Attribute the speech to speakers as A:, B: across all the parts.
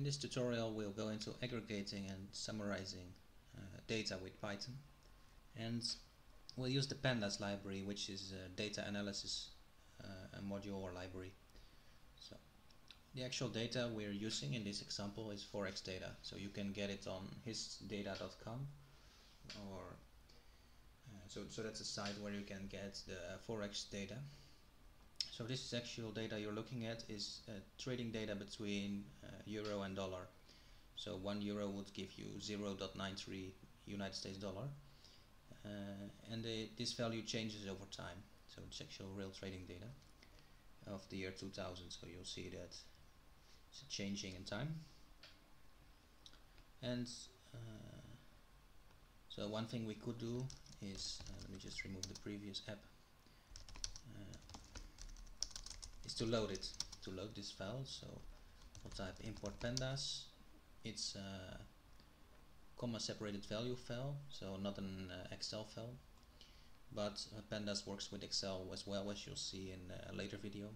A: in this tutorial we'll go into aggregating and summarizing uh, data with Python. And we'll use the pandas library which is a data analysis uh, module or library. So the actual data we're using in this example is forex data. So you can get it on histdata.com or uh, so, so that's a site where you can get the forex data so this is actual data you're looking at is uh, trading data between uh, euro and dollar. So one euro would give you 0.93 United States dollar. Uh, and the, this value changes over time. So it's actual real trading data of the year 2000. So you'll see that it's changing in time. And uh, so one thing we could do is, uh, let me just remove the previous app is to load it to load this file. So we'll type import pandas. It's a comma separated value file so not an uh, excel file. But uh, pandas works with excel as well as you'll see in a later video.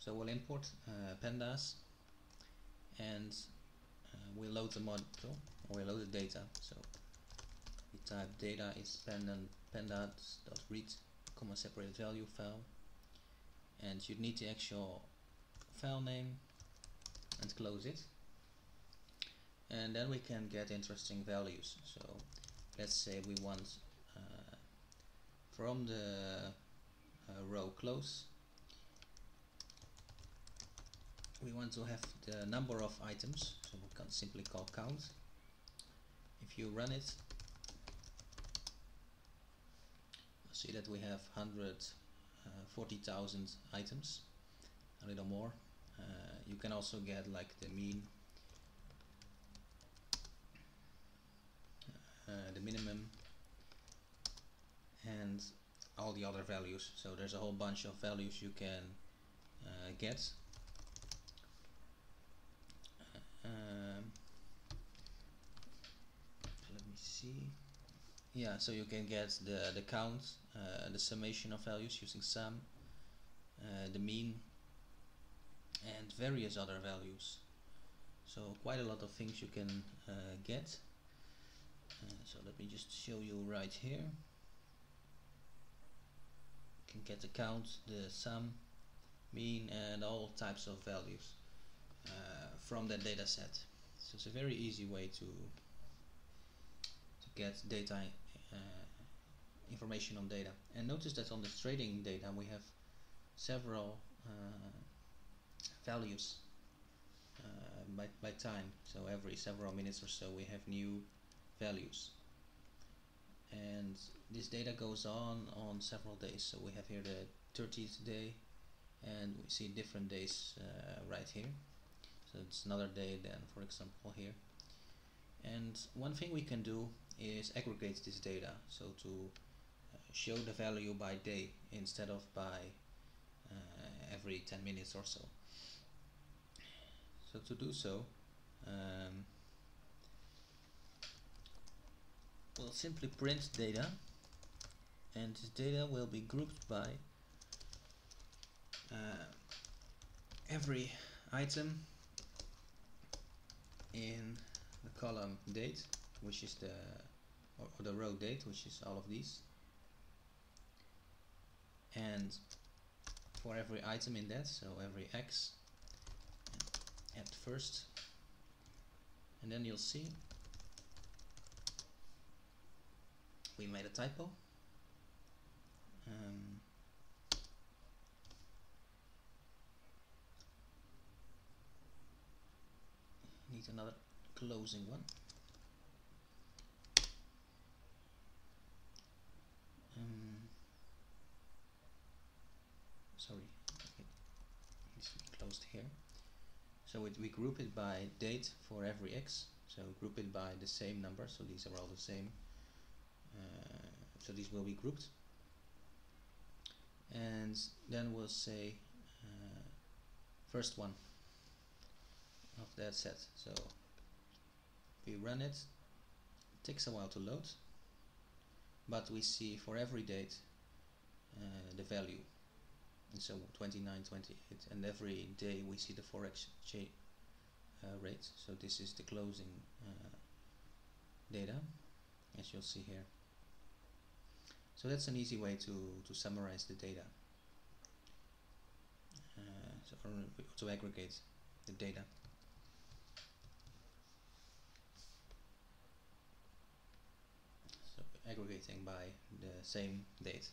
A: So we'll import uh, pandas and uh, we'll load the module or we'll load the data. So we type data is pandas.read comma separated value file and you need the actual file name and close it. And then we can get interesting values. So let's say we want uh, from the uh, row close we want to have the number of items. So we can simply call count. If you run it see that we have 100 uh, 40,000 items a little more. Uh, you can also get like the mean uh, the minimum and all the other values. So there's a whole bunch of values you can uh, get. Um, let me see yeah so you can get the the count uh, the summation of values using sum uh, the mean and various other values. So quite a lot of things you can uh, get. Uh, so let me just show you right here. You can get the count the sum mean and all types of values uh, from that data set so it's a very easy way to to get data information on data. And notice that on the trading data we have several uh, values uh, by, by time. So every several minutes or so we have new values. And this data goes on on several days. So we have here the 30th day and we see different days uh, right here. So it's another day then for example here. And one thing we can do is aggregate this data. So to uh, show the value by day instead of by uh, every 10 minutes or so. So to do so um, we'll simply print data and this data will be grouped by uh, every item in the column date which is the or, or the row date which is all of these and for every item in that so every X at first. And then you'll see we made a typo. Um, need another closing one sorry. It needs to be closed here. So it, we group it by date for every x. So group it by the same number. So these are all the same. Uh, so these will be grouped. And then we'll say uh, first one of that set. So we run it, it takes a while to load but we see for every date uh, the value and so 29 28 and every day we see the forex uh, rate so this is the closing uh, data as you'll see here. So that's an easy way to, to summarize the data. Uh, so, to aggregate the data. So aggregating by the same date